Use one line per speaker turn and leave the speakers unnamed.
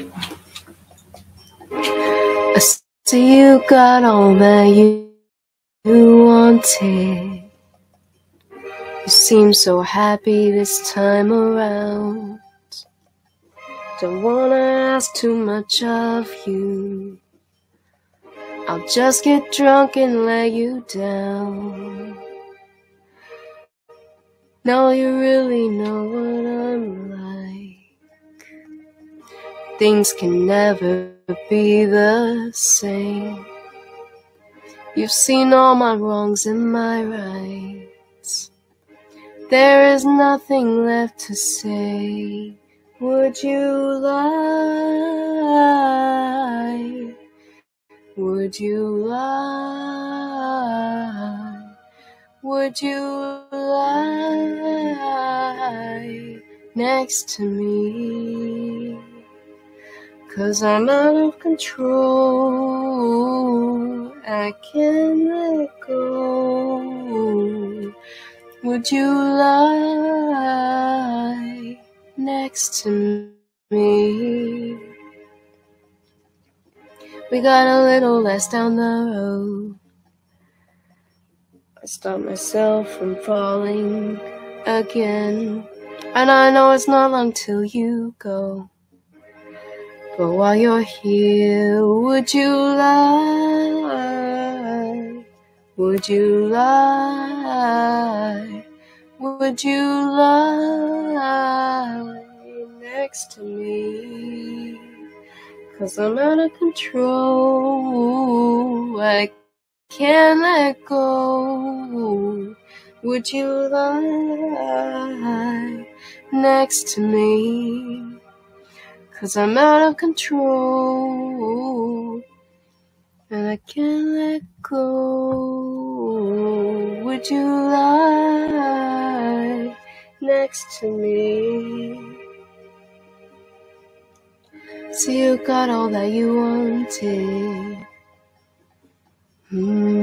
I see you got all that you, you wanted. You seem so happy this time around. Don't wanna ask too much of you. I'll just get drunk and let you down. Now you really Things can never be the same. You've seen all my wrongs and my rights. There is nothing left to say. Would you lie? Would you lie? Would you lie next to me? Cause I'm out of control. I can't let go. Would you lie next to me? We got a little less down the road. I stopped myself from falling again. And I know it's not long till you go. But while you're here, would you lie? Would you lie? Would you lie next to me? Cause I'm out of control. I can't let go. Would you lie next to me? Cause I'm out of control. And I can't let go. Would you lie next to me? See, you got all that you wanted. Mm.